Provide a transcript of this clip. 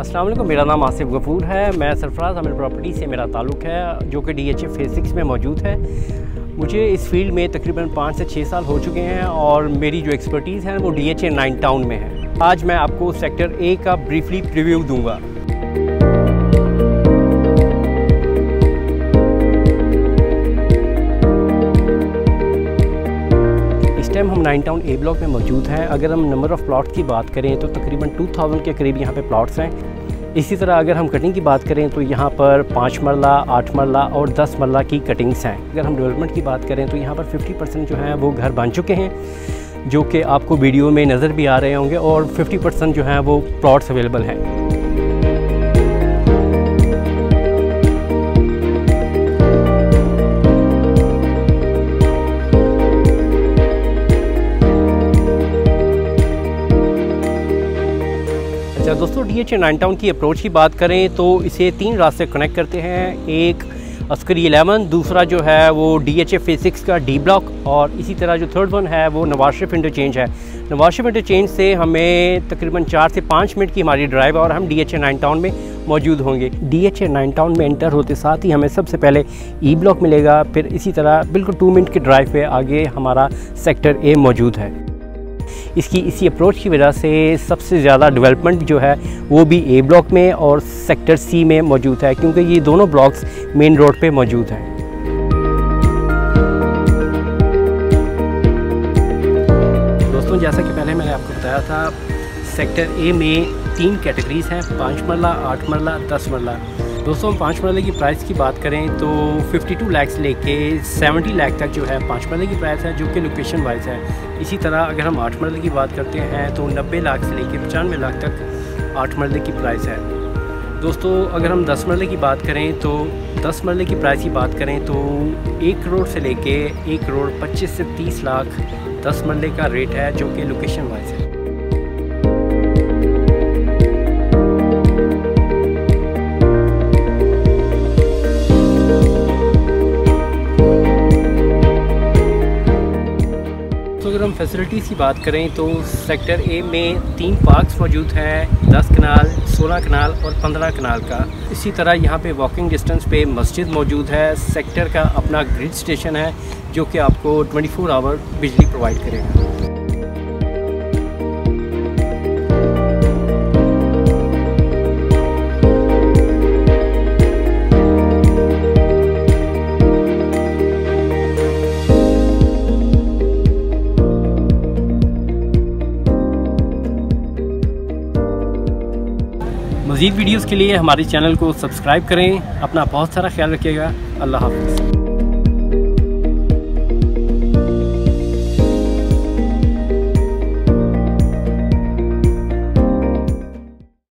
असलम मेरा नाम आसिफ गफूर है। मैं सरफराज अमिल प्रॉपर्टी से मेरा ताल्लुक़ है, जो कि D H A phase six में मौजूद है। मुझे इस फ़ील्ड में तकरीबन पाँच से छः साल हो चुके हैं और मेरी जो एक्सपर्टीज़ है, वो D H A nine town में है। आज मैं आपको सेक्टर ए का ब्रीफली रिव्यू दूँगा। टाइम हम नाइन टाउन ए ब्लॉक में मौजूद हैं। अगर हम नंबर ऑफ़ प्लॉट की बात करें तो तकरीबन 2000 के करीब यहाँ पे प्लॉट्स हैं। इसी तरह अगर हम कटिंग की बात करें तो यहाँ पर पाँच मरला, आठ मरला और दस मरला की कटिंग्स हैं। अगर हम डेवलपमेंट की बात करें तो यहाँ पर 50 परसेंट जो है वो घर बन चुके हैं, जो कि आपको वीडियो में नज़र भी आ रहे होंगे और 50 परसेंट जो है वो प्लॉट्स अवेलेबल हैं। दोस्तों डी एच नाइन टाउन की अप्रोच की बात करें तो इसे तीन रास्ते कनेक्ट करते हैं। एक अस्करी एलेवन दूसरा जो है वो डी एच ए सिक्स का डी ब्लॉक और इसी तरह जो थर्ड वन है वो नवाज़ शरीफ इंटरचेंज है। नवाज़ शरीफ इंटरचेंज से हमें तकरीबन चार से पाँच मिनट की हमारी ड्राइव और हम D H A nine town में मौजूद होंगे। D H A nine town में एंटर होते साथ ही हमें सबसे पहले ई ब्लॉक मिलेगा, फिर इसी तरह बिल्कुल टू मिनट की ड्राइव पे आगे हमारा सेक्टर ए मौजूद है। इसकी इसी अप्रोच की वजह से सबसे ज़्यादा डेवलपमेंट जो है, वो भी ए ब्लॉक में और सेक्टर सी में मौजूद है, क्योंकि ये दोनों ब्लॉक्स मेन रोड पे मौजूद हैं। दोस्तों, जैसा कि पहले मैंने आपको बताया था सेक्टर ए में तीन कैटेगरीज हैं, पाँच मरला, आठ मरला, दस मरला। दोस्तों हम पाँच मरले की प्राइस की बात करें तो 52 लाख से लेके 70 लाख तक जो है पाँच मरले की प्राइस है, जो कि लोकेशन वाइज है। इसी तरह अगर हम आठ मरले की बात करते हैं तो 90 लाख से लेके पचानवे लाख तक आठ मरले की प्राइस है। दोस्तों, अगर हम दस मरले की बात करें तो दस मरले की प्राइस की बात करें तो एक करोड़ से लेके एक करोड़ पच्चीस से तीस लाख दस मरले का रेट है, जो कि लोकेशन वाइज है। अगर हम फैसिलिटीज़ की बात करें तो सेक्टर ए में तीन पार्क्स मौजूद हैं 10 कनाल 16 कनाल और 15 कनाल का। इसी तरह यहाँ पे वॉकिंग डिस्टेंस पे मस्जिद मौजूद है। सेक्टर का अपना ग्रिड स्टेशन है, जो कि आपको 24 फोर आवर बिजली प्रोवाइड करेगा। मज़ीद वीडियोज़ के लिए हमारे चैनल को सब्सक्राइब करें। अपना बहुत सारा ख्याल रखिएगा। अल्लाह हाफ़